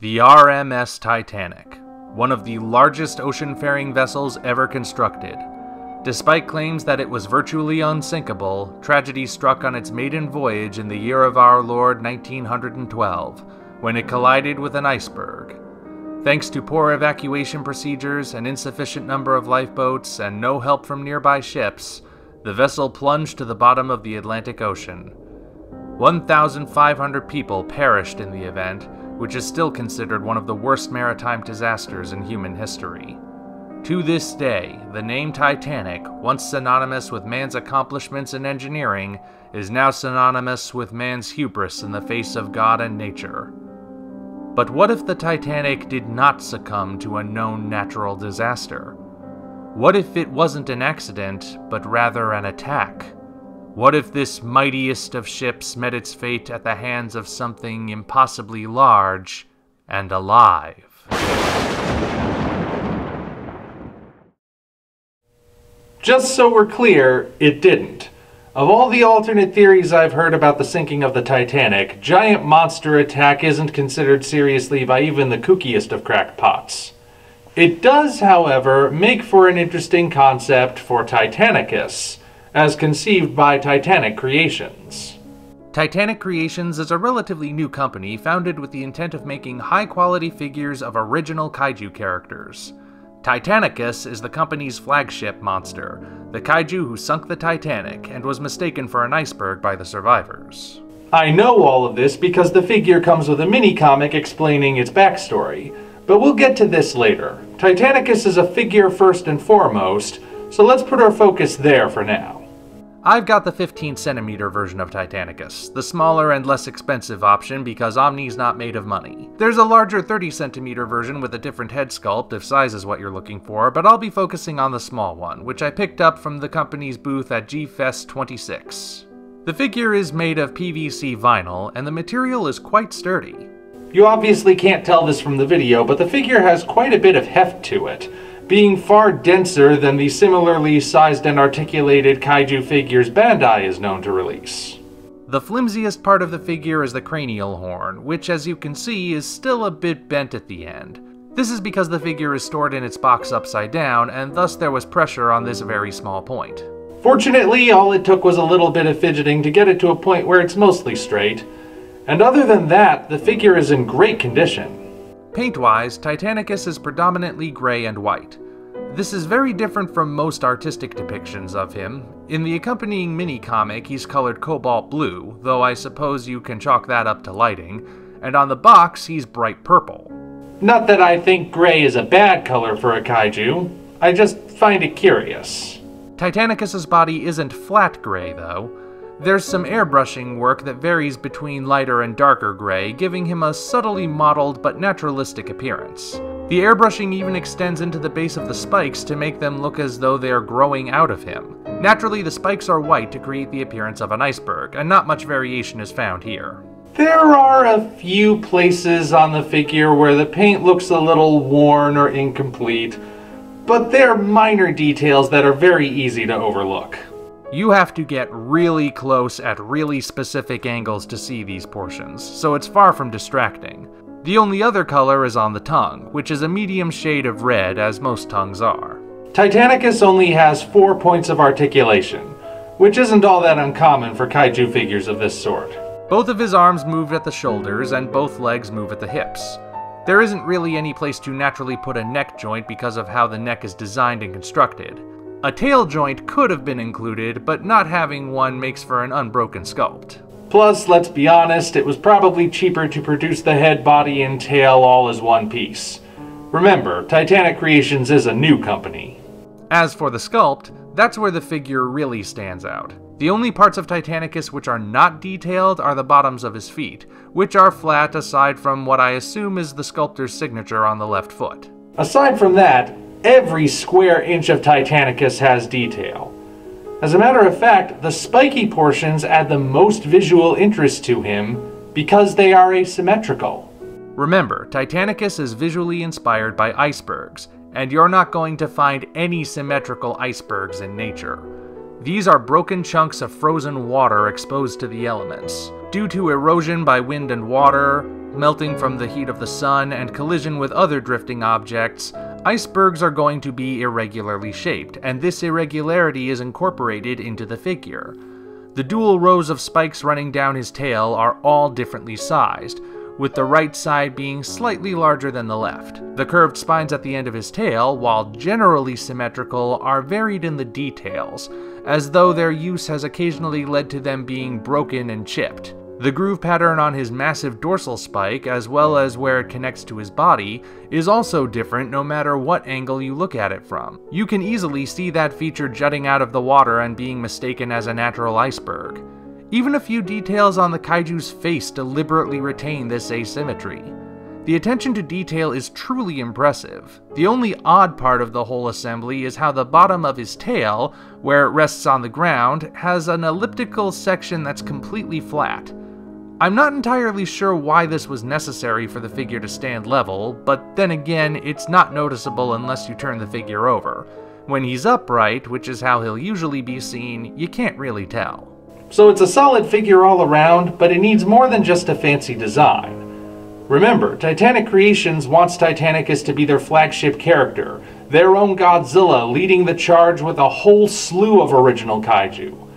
The RMS Titanic, one of the largest ocean-faring vessels ever constructed. Despite claims that it was virtually unsinkable, tragedy struck on its maiden voyage in the year of our Lord 1912, when it collided with an iceberg. Thanks to poor evacuation procedures, an insufficient number of lifeboats, and no help from nearby ships, the vessel plunged to the bottom of the Atlantic Ocean. 1,500 people perished in the event, which is still considered one of the worst maritime disasters in human history. To this day, the name Titanic, once synonymous with man's accomplishments in engineering, is now synonymous with man's hubris in the face of God and nature. But what if the Titanic did not succumb to a known natural disaster? What if it wasn't an accident, but rather an attack? What if this mightiest of ships met its fate at the hands of something impossibly large and alive? Just so we're clear, it didn't. Of all the alternate theories I've heard about the sinking of the Titanic, giant monster attack isn't considered seriously by even the kookiest of crackpots. It does, however, make for an interesting concept for Titanicus, as conceived by Titanic Creations. Titanic Creations is a relatively new company founded with the intent of making high quality figures of original kaiju characters. Titanicus is the company's flagship monster, the kaiju who sunk the Titanic and was mistaken for an iceberg by the survivors. I know all of this because the figure comes with a mini comic explaining its backstory, but we'll get to this later. Titanicus is a figure first and foremost, so let's put our focus there for now. I've got the 15 centimeter version of Titanicus, the smaller and less expensive option because Omni's not made of money. There's a larger 30 centimeter version with a different head sculpt if size is what you're looking for, but I'll be focusing on the small one, which I picked up from the company's booth at G-Fest 26. The figure is made of PVC vinyl, and the material is quite sturdy. You obviously can't tell this from the video, but the figure has quite a bit of heft to it being far denser than the similarly sized and articulated kaiju figures Bandai is known to release. The flimsiest part of the figure is the cranial horn, which as you can see is still a bit bent at the end. This is because the figure is stored in its box upside down, and thus there was pressure on this very small point. Fortunately, all it took was a little bit of fidgeting to get it to a point where it's mostly straight. And other than that, the figure is in great condition. Paint-wise, Titanicus is predominantly gray and white. This is very different from most artistic depictions of him. In the accompanying mini-comic, he's colored cobalt blue, though I suppose you can chalk that up to lighting, and on the box, he's bright purple. Not that I think gray is a bad color for a kaiju, I just find it curious. Titanicus's body isn't flat gray, though. There's some airbrushing work that varies between lighter and darker gray, giving him a subtly modeled but naturalistic appearance. The airbrushing even extends into the base of the spikes to make them look as though they are growing out of him. Naturally, the spikes are white to create the appearance of an iceberg, and not much variation is found here. There are a few places on the figure where the paint looks a little worn or incomplete, but they're minor details that are very easy to overlook. You have to get really close at really specific angles to see these portions, so it's far from distracting. The only other color is on the tongue, which is a medium shade of red as most tongues are. Titanicus only has four points of articulation, which isn't all that uncommon for kaiju figures of this sort. Both of his arms move at the shoulders and both legs move at the hips. There isn't really any place to naturally put a neck joint because of how the neck is designed and constructed. A tail joint could have been included, but not having one makes for an unbroken sculpt. Plus, let's be honest, it was probably cheaper to produce the head, body, and tail all as one piece. Remember, Titanic Creations is a new company. As for the sculpt, that's where the figure really stands out. The only parts of Titanicus which are not detailed are the bottoms of his feet, which are flat aside from what I assume is the sculptor's signature on the left foot. Aside from that, Every square inch of Titanicus has detail. As a matter of fact, the spiky portions add the most visual interest to him because they are asymmetrical. Remember, Titanicus is visually inspired by icebergs, and you're not going to find any symmetrical icebergs in nature. These are broken chunks of frozen water exposed to the elements. Due to erosion by wind and water, Melting from the heat of the sun and collision with other drifting objects, icebergs are going to be irregularly shaped, and this irregularity is incorporated into the figure. The dual rows of spikes running down his tail are all differently sized, with the right side being slightly larger than the left. The curved spines at the end of his tail, while generally symmetrical, are varied in the details, as though their use has occasionally led to them being broken and chipped. The groove pattern on his massive dorsal spike, as well as where it connects to his body, is also different no matter what angle you look at it from. You can easily see that feature jutting out of the water and being mistaken as a natural iceberg. Even a few details on the kaiju's face deliberately retain this asymmetry. The attention to detail is truly impressive. The only odd part of the whole assembly is how the bottom of his tail, where it rests on the ground, has an elliptical section that's completely flat. I'm not entirely sure why this was necessary for the figure to stand level, but then again, it's not noticeable unless you turn the figure over. When he's upright, which is how he'll usually be seen, you can't really tell. So it's a solid figure all around, but it needs more than just a fancy design. Remember, Titanic Creations wants Titanicus to be their flagship character, their own Godzilla leading the charge with a whole slew of original kaiju.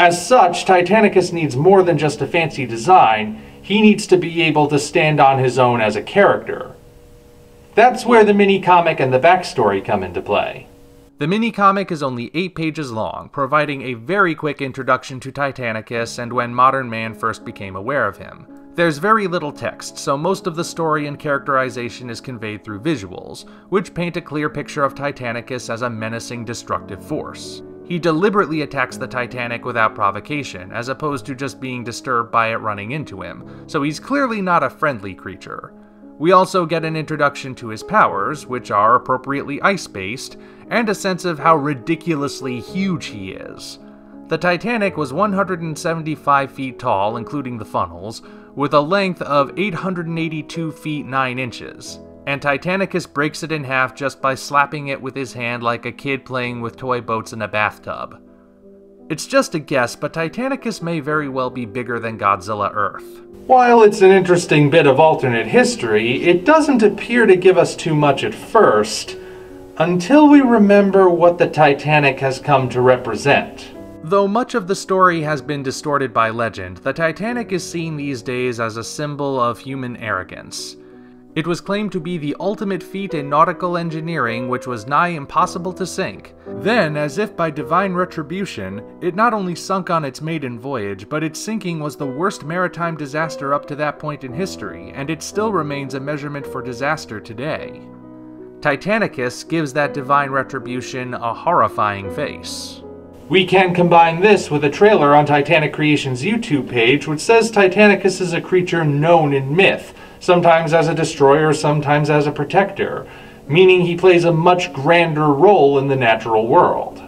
As such, Titanicus needs more than just a fancy design, he needs to be able to stand on his own as a character. That's where the mini comic and the backstory come into play. The mini comic is only 8 pages long, providing a very quick introduction to Titanicus and when modern man first became aware of him. There's very little text, so most of the story and characterization is conveyed through visuals, which paint a clear picture of Titanicus as a menacing, destructive force. He deliberately attacks the Titanic without provocation, as opposed to just being disturbed by it running into him, so he's clearly not a friendly creature. We also get an introduction to his powers, which are appropriately ice based, and a sense of how ridiculously huge he is. The Titanic was 175 feet tall, including the funnels, with a length of 882 feet 9 inches, and Titanicus breaks it in half just by slapping it with his hand like a kid playing with toy boats in a bathtub. It's just a guess, but Titanicus may very well be bigger than Godzilla Earth. While it's an interesting bit of alternate history, it doesn't appear to give us too much at first, until we remember what the Titanic has come to represent. Though much of the story has been distorted by legend, the Titanic is seen these days as a symbol of human arrogance. It was claimed to be the ultimate feat in nautical engineering which was nigh impossible to sink. Then, as if by divine retribution, it not only sunk on its maiden voyage, but its sinking was the worst maritime disaster up to that point in history, and it still remains a measurement for disaster today. Titanicus gives that divine retribution a horrifying face. We can combine this with a trailer on Titanic Creations' YouTube page which says Titanicus is a creature known in myth, sometimes as a destroyer, sometimes as a protector, meaning he plays a much grander role in the natural world.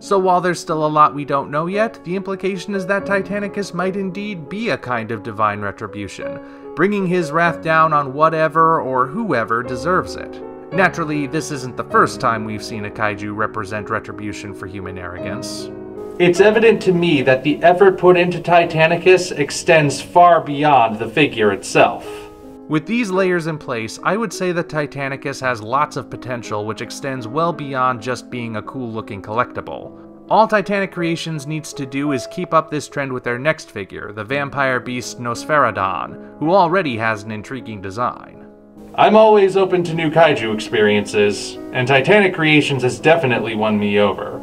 So while there's still a lot we don't know yet, the implication is that Titanicus might indeed be a kind of divine retribution, bringing his wrath down on whatever or whoever deserves it. Naturally, this isn't the first time we've seen a kaiju represent retribution for human arrogance. It's evident to me that the effort put into Titanicus extends far beyond the figure itself. With these layers in place, I would say that Titanicus has lots of potential which extends well beyond just being a cool looking collectible. All Titanic Creations needs to do is keep up this trend with their next figure, the vampire beast Nosferadon, who already has an intriguing design. I'm always open to new kaiju experiences, and Titanic Creations has definitely won me over.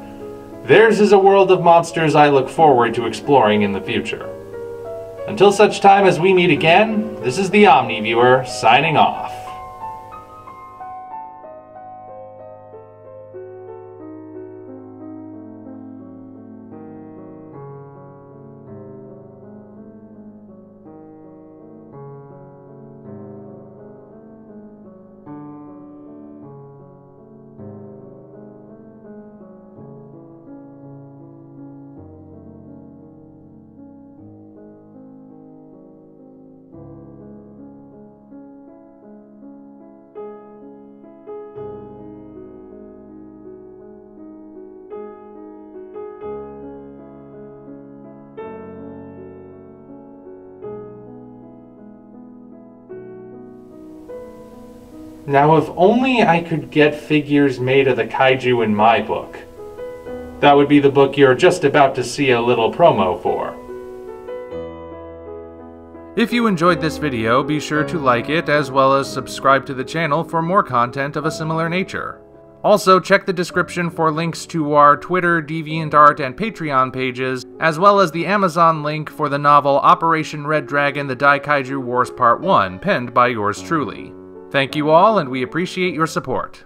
Theirs is a world of monsters I look forward to exploring in the future. Until such time as we meet again, this is the OmniViewer signing off. Now, if only I could get figures made of the kaiju in my book. That would be the book you're just about to see a little promo for. If you enjoyed this video, be sure to like it as well as subscribe to the channel for more content of a similar nature. Also, check the description for links to our Twitter, DeviantArt, and Patreon pages, as well as the Amazon link for the novel Operation Red Dragon The Daikaiju Wars Part 1, penned by yours truly. Thank you all, and we appreciate your support.